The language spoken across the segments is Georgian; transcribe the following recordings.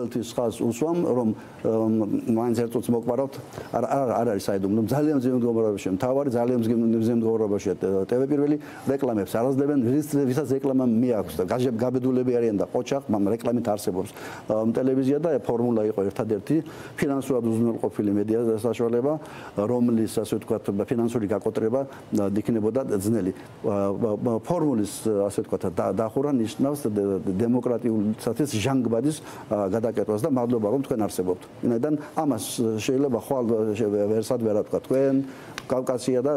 ყოველთვის ხალხს უსვამ რომ მაინც ერთოც მოყვარავთ არ არ არ არის საიდუმლო. ძალიან მძიმე მდგომარეობაში მთავარი ძალიან მძიმე მდგომარეობაში ტელე პირველი. რეკლამებს არასდებენ ვისაც რეკლამა მიაქვს და გაბედულები არიან და ყოჩახ მამ რეკლამით არსებობს. ტელევიზია და ფორმულა იყო ერთადერთი. ფინანსურად უზრუნველყოფილი მედია საშუალება რომლის ასე ვთქვათ ფინანსური გაკოტრება იქნებოდა ძნელი. ფორმულის ასე ვთქვათ დახურა ნიშნავს დემოკრატიულსაც ჟანგბადის გადაკეთებას და მადლობა რომ თქვენ არსებობთ. ვინაიდან ამას შეიძლება ხვალ ვერსად ვერ ათქვა თქვენ კავკასია და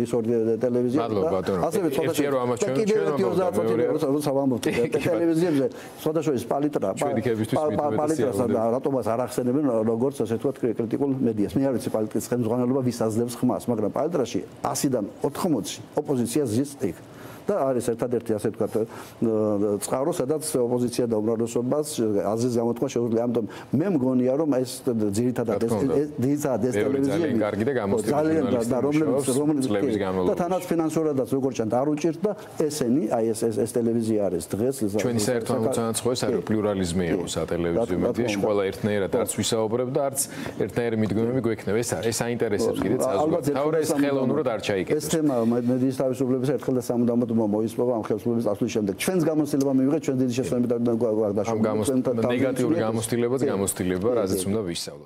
ის ორი ტელევიზია და ასევე ცოტა და კიდევ ერთი 30 წელი როცა ვამბობთ ტელევიზიებზე ცოტა შორის პალიტრა პალიტრას და რატომაც არ ახსენებენ როგორც ასე ვთქვათ კრიტიკულ მედიას. მე არ ვიცი პალიტრის ხელმძღვანელობა ვის აძლევს ხმას, მაგრამ პალიტრაში 100-დან 80 ოპოზიცია ზის იქ. და არის ერთადერთი ასე ვთქვათ წყარო, სადაც ოპოზიცია და უმრავლესობას აზრის გამოთქვა შეუძლია. ამიტომ მე მგონია, რომ ეს ძირითადად ეს ძირითადად ეს ტელევიზია კარგი და გამოსწორებული ძალიან და რომლებიც რომლებიც და თანაც ფინანსურადაც როგორ ჩანთ არ უჭირთ და ესენი აი ეს ეს ტელევიზია არის დღეს ჩვენი საერთო ამოცანაცხოვეს არის პლურალიზმი იყოს სატელევიზიო მედიაში ყველა ერთნაირად არც ვისაუბრებ და არც ერთნაირი მიდგომები გვექნება. ეს ეს აინტერესებს კიდე წაზღვა თავრა ეს ხელოვნურად არ ჩაიგებს ეს თემა მედიის თავისუფლების ერთხელ და სამუდამოდ მოისპოვა ამ ხელისუფლების წასვლის შემდეგ. ჩვენს გამოცდილება მივიღეთ ჩვენ დიდი შესაძლებლობა და ამ გამოცდილება ნეგატიური გამოცდილებაც გამოცდილება, რაზეც უნდა ვისწავლოთ.